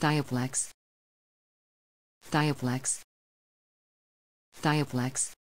Diaplex. Diaplex. Diaplex.